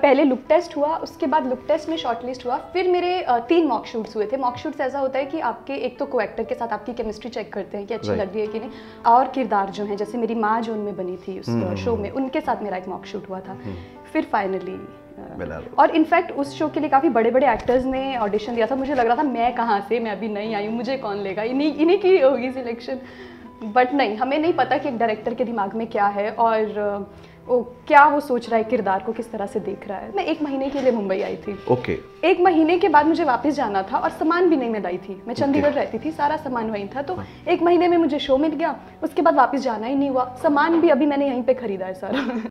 पहले look test हुआ उसके बाद लुक टेस्ट में शॉर्ट लिस्ट हुआ फिर मेरे तीन मॉक शूट्स हुए थे मॉक शूट्स ऐसा होता है कि आपके एक तो को एक्टर के साथ आपकी केमिस्ट्री चेक करते हैं कि अच्छी Right. लग रही है कि नहीं और किरदार जो है जैसे मेरी माँ जो उनमें बनी थी उस hmm. शो में उनके साथ मेरा एक मॉक शूट हुआ था hmm. फिर फाइनली और इनफैक्ट उस शो के लिए काफ़ी बड़े बड़े एक्टर्स ने ऑडिशन दिया था मुझे लग रहा था मैं कहाँ से मैं अभी नहीं आई हूँ मुझे कौन लेगा इन्हीं इन्हीं की होगी सिलेक्शन बट नहीं हमें नहीं पता कि एक डायरेक्टर के दिमाग में क्या है और वो क्या वो सोच रहा है किरदार को किस तरह से देख रहा है। मैं एक महीने के लिए मुंबई आई थी। ओके। okay. एक महीने के बाद मुझे वापस जाना था और सामान भी नहीं मैं लाई थी। मैं चंडीगढ़ okay. रहती थी सारा सामान वहीं था। तो एक महीने में मुझे शो मिल गया उसके बाद वापस जाना ही नहीं हुआ। सामान भी अभी मैंने यहीं पे खरीदा है सारा।